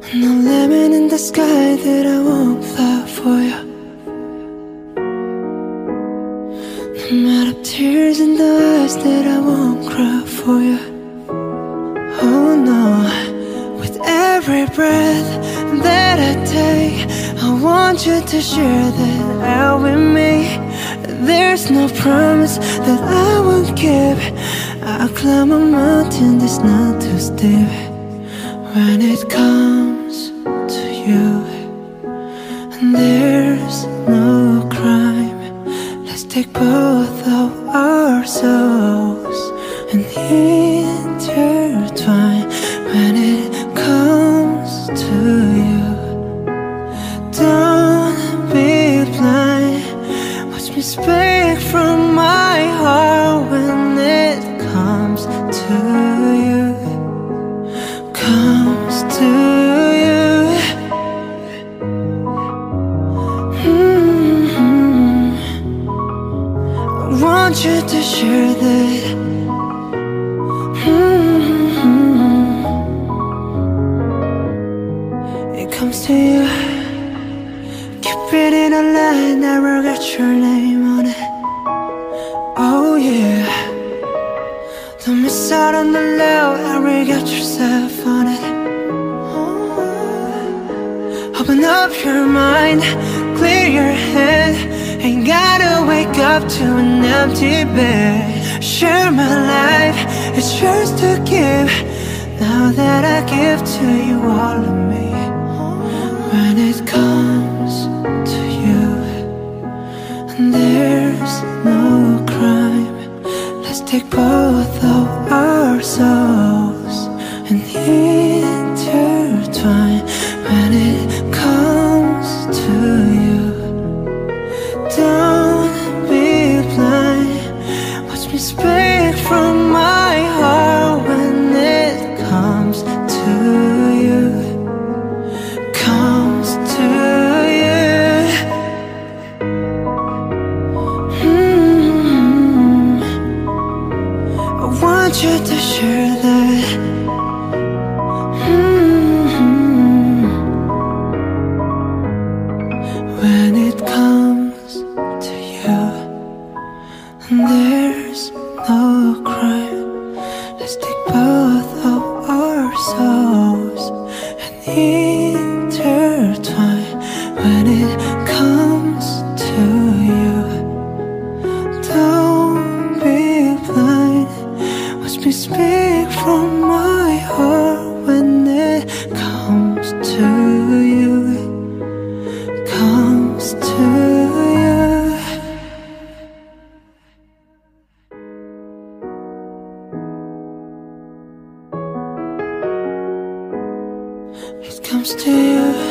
lemon in the sky that I won't fly for you No matter tears in the eyes that I won't cry for you Oh no. With every breath that I take I want you to share that out with me. There's no promise that I won't keep I'll climb a mountain that's not too steep. When it comes you. And there's no crime. Let's take both of our souls And intertwine want you to share that. Mhm. It comes to you. It in a line, never got your name on it. Oh yeah. Don't miss out on the love, never got yourself on it. Open up your mind, clear your head. Ain't gotta up to an empty bed. Share my life, it's yours to give. Now that I give to you all of me. When it comes to you And there's no crime. Let's take both of our souls And intertwine. When it you to share that. Mm. When it comes to you there's no crime. Let's take both of our souls And intertwine. When it Me speak from my heart When it comes to you. Comes to you. It comes to you